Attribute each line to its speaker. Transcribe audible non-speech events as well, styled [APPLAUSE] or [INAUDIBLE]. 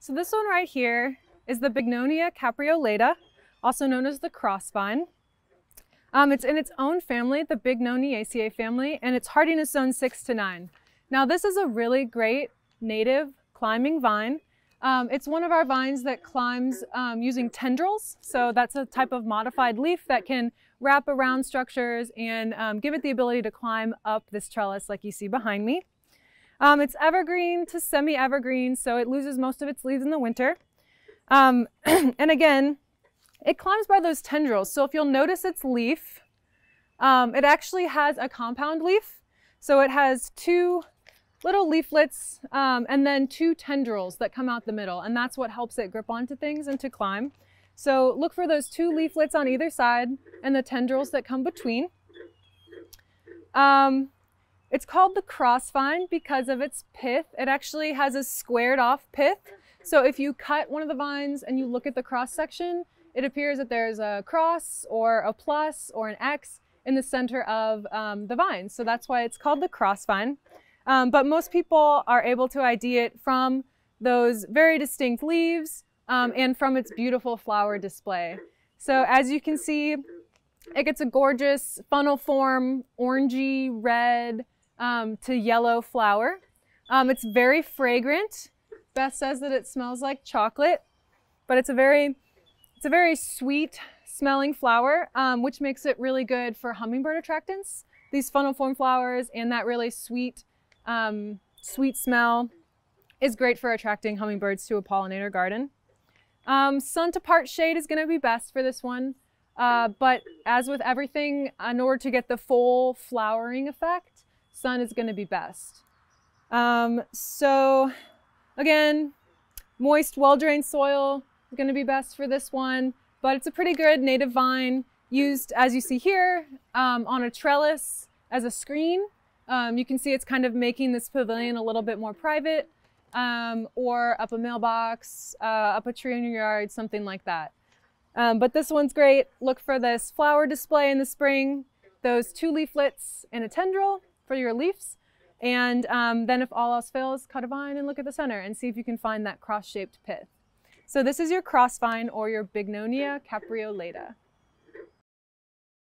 Speaker 1: So this one right here is the Bignonia capreolata, also known as the crossvine. Um, it's in its own family, the Bignoniaceae family, and its hardiness zone 6 to 9. Now this is a really great native climbing vine. Um, it's one of our vines that climbs um, using tendrils, so that's a type of modified leaf that can wrap around structures and um, give it the ability to climb up this trellis like you see behind me. Um, it's evergreen to semi-evergreen, so it loses most of its leaves in the winter. Um, [CLEARS THROAT] and again, it climbs by those tendrils. So if you'll notice its leaf, um, it actually has a compound leaf. So it has two little leaflets um, and then two tendrils that come out the middle. And that's what helps it grip onto things and to climb. So look for those two leaflets on either side and the tendrils that come between. Um, it's called the crossvine because of its pith. It actually has a squared off pith. So if you cut one of the vines and you look at the cross section, it appears that there's a cross or a plus or an X in the center of um, the vine. So that's why it's called the crossvine. Um, but most people are able to ID it from those very distinct leaves um, and from its beautiful flower display. So as you can see, it gets a gorgeous funnel form, orangey red, um, to yellow flower. Um, it's very fragrant. Beth says that it smells like chocolate, but it's a very, it's a very sweet smelling flower, um, which makes it really good for hummingbird attractants. These funnel form flowers and that really sweet, um, sweet smell is great for attracting hummingbirds to a pollinator garden. Um, sun to part shade is going to be best for this one. Uh, but as with everything, in order to get the full flowering effect, sun is going to be best. Um, so again, moist, well-drained soil is going to be best for this one, but it's a pretty good native vine used, as you see here, um, on a trellis as a screen. Um, you can see it's kind of making this pavilion a little bit more private um, or up a mailbox, uh, up a tree in your yard, something like that. Um, but this one's great. Look for this flower display in the spring, those two leaflets and a tendril, for your leaves. And um, then if all else fails, cut a vine and look at the center and see if you can find that cross-shaped pith. So this is your cross vine or your Bignonia capreolata.